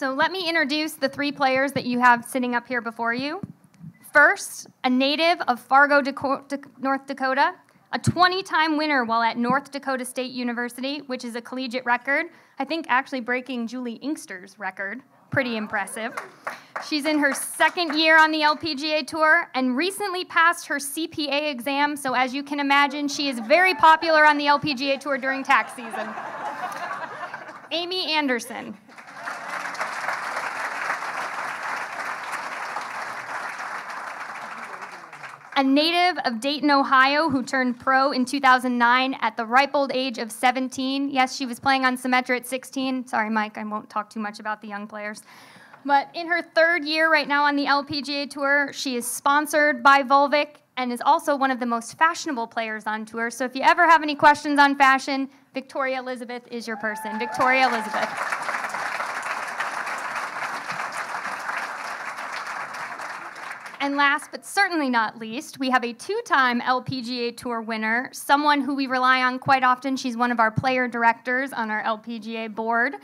So let me introduce the three players that you have sitting up here before you. First, a native of Fargo, North Dakota, a 20 time winner while at North Dakota State University, which is a collegiate record. I think actually breaking Juli Inkster's record. Pretty impressive. She's in her second year on the LPGA Tour and recently passed her CPA exam, so as you can imagine, she is very popular on the LPGA Tour during tax season. Amy Anderson. A native of Dayton, Ohio, who turned pro in 2009 at the ripe old age of 17. Yes, she was playing on Symetra at 16. Sorry, Mike, I won't talk too much about the young players. But in her third year right now on the LPGA Tour, she is sponsored by Volvic and is also one of the most fashionable players on tour. So if you ever have any questions on fashion, Victoria Elizabeth is your person. Victoria Elizabeth. And last but certainly not least, we have a two time LPGA Tour winner, someone who we rely on quite often. She's one of our player directors on our LPGA board.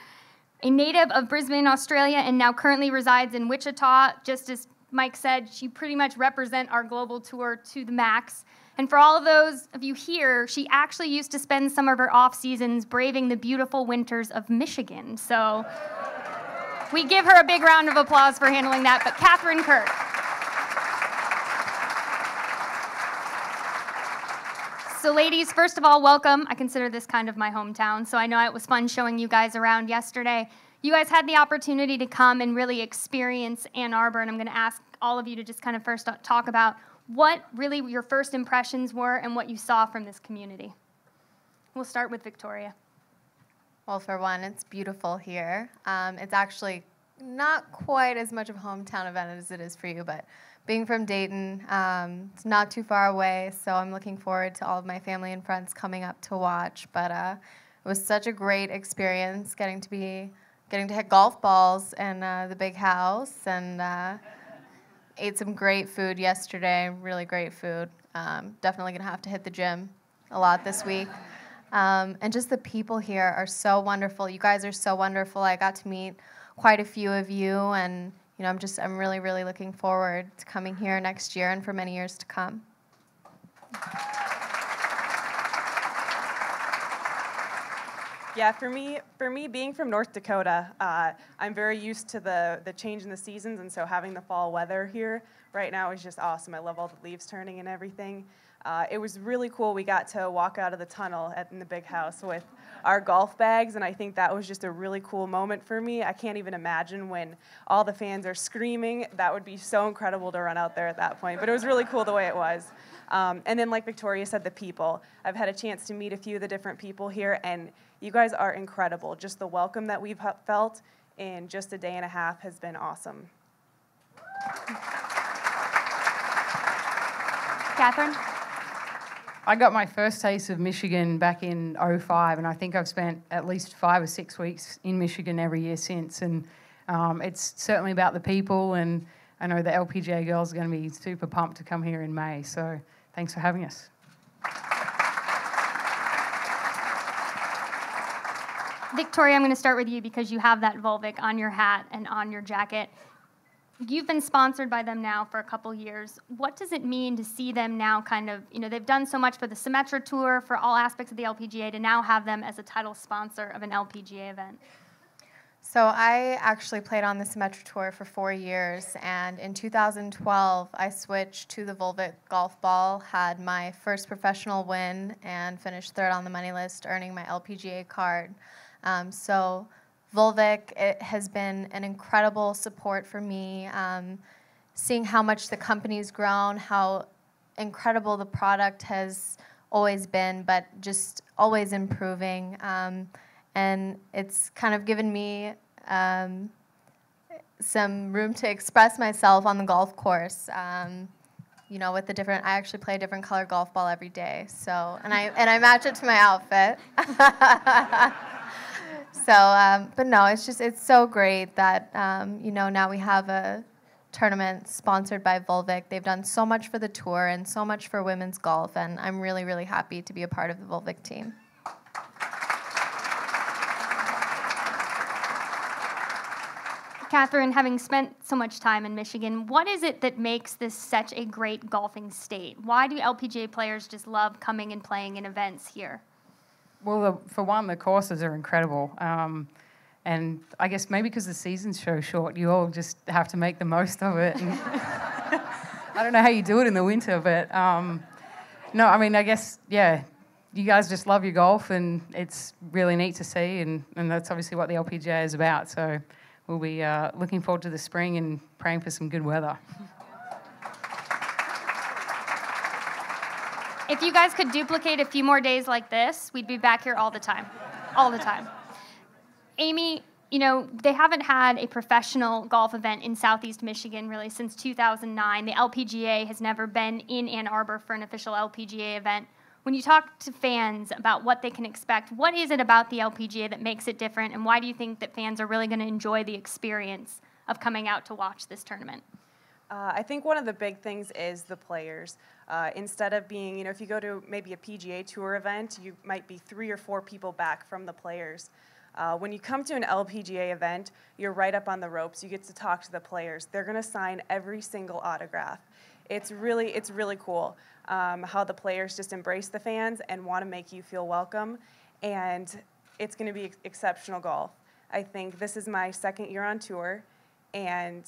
A native of Brisbane, Australia, and now currently resides in Wichita. Just as Mike said, she pretty much represent our global tour to the max. And for all of those of you here, she actually used to spend some of her off seasons braving the beautiful winters of Michigan. So we give her a big round of applause for handling that. But Katherine Kirk. So, ladies, first of all, welcome. I consider this kind of my hometown, so I know it was fun showing you guys around yesterday. You guys had the opportunity to come and really experience Ann Arbor, and I'm going to ask all of you to just kind of first talk about what really your first impressions were and what you saw from this community. We'll start with Victoria. Well, for one, it's beautiful here. Um, it's actually not quite as much of a hometown event as it is for you, but being from Dayton, um, it's not too far away, so I'm looking forward to all of my family and friends coming up to watch. But uh, it was such a great experience getting to be getting to hit golf balls in uh, the big house and uh, ate some great food yesterday. Really great food. Um, definitely gonna have to hit the gym a lot this week. Um, and just the people here are so wonderful. You guys are so wonderful. I got to meet quite a few of you and you know, I'm just, I'm really, really looking forward to coming here next year and for many years to come. Yeah, for me, for me, being from North Dakota, uh, I'm very used to the the change in the seasons, and so having the fall weather here right now is just awesome. I love all the leaves turning and everything. Uh, it was really cool. We got to walk out of the tunnel at, in the big house with our golf bags, and I think that was just a really cool moment for me. I can't even imagine when all the fans are screaming. That would be so incredible to run out there at that point. But it was really cool the way it was. Um, and then, like Victoria said, the people. I've had a chance to meet a few of the different people here, and you guys are incredible. Just the welcome that we've felt in just a day and a half has been awesome. Katherine? I got my first taste of Michigan back in 05, and I think I've spent at least five or six weeks in Michigan every year since. And um, it's certainly about the people, and I know the LPGA girls are going to be super pumped to come here in May. So thanks for having us. Victoria, I'm going to start with you because you have that Volvic on your hat and on your jacket. You've been sponsored by them now for a couple years. What does it mean to see them now kind of, you know, they've done so much for the Symetra Tour, for all aspects of the LPGA, to now have them as a title sponsor of an LPGA event? So I actually played on the Symetra Tour for four years, and in 2012 I switched to the Volvic golf ball, had my first professional win, and finished third on the money list, earning my LPGA card. Um, so Volvic it has been an incredible support for me. Um, seeing how much the company's grown, how incredible the product has always been, but just always improving. Um, and it's kind of given me um, some room to express myself on the golf course. Um, you know, with the different, I actually play a different color golf ball every day. So, and I and I match it to my outfit. So, um, but no, it's just it's so great that um, you know now we have a tournament sponsored by Volvic. They've done so much for the tour and so much for women's golf, and I'm really really happy to be a part of the Volvic team. Katherine, having spent so much time in Michigan, what is it that makes this such a great golfing state? Why do LPGA players just love coming and playing in events here? Well, the, for one, the courses are incredible. Um, and I guess maybe because the season's so short, you all just have to make the most of it. I don't know how you do it in the winter, but um, no, I mean, I guess, yeah, you guys just love your golf, and it's really neat to see, and, and that's obviously what the LPGA is about. So we'll be uh, looking forward to the spring and praying for some good weather. If you guys could duplicate a few more days like this, we'd be back here all the time. All the time. Amy, you know, they haven't had a professional golf event in Southeast Michigan really since 2009. The LPGA has never been in Ann Arbor for an official LPGA event. When you talk to fans about what they can expect, what is it about the LPGA that makes it different, and why do you think that fans are really going to enjoy the experience of coming out to watch this tournament? Uh, I think one of the big things is the players. Uh, instead of being, you know, if you go to maybe a PGA Tour event, you might be three or four people back from the players. Uh, when you come to an LPGA event, you're right up on the ropes. You get to talk to the players. They're going to sign every single autograph. It's really, it's really cool um, how the players just embrace the fans and want to make you feel welcome. And it's going to be ex- exceptional golf. I think this is my second year on tour, and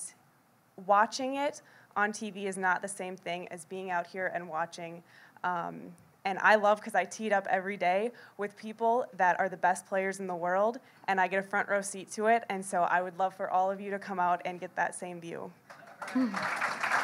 watching it on TV is not the same thing as being out here and watching. Um, and I love because I teed up every day with people that are the best players in the world, and I get a front row seat to it. And so I would love for all of you to come out and get that same view.